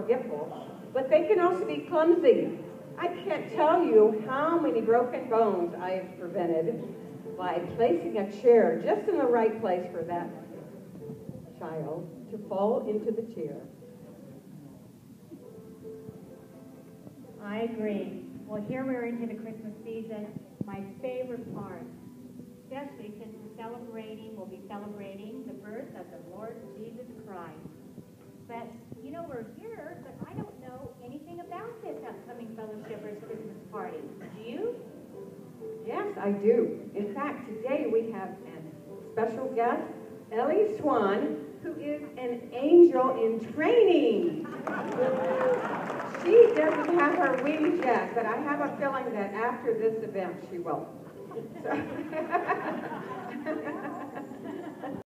forgetful, but they can also be clumsy. I can't tell you how many broken bones I have prevented by placing a chair just in the right place for that child to fall into the chair. I agree. Well, here we're into the Christmas season, my favorite part, especially since we're celebrating, we'll be celebrating the birth of the Lord Jesus Christ. But, you here, but I don't know anything about this upcoming Fellowshippers Christmas party. Do you? Yes, I do. In fact, today we have a special guest, Ellie Swan, who is an angel in training. She doesn't have her wings yet, but I have a feeling that after this event she will. So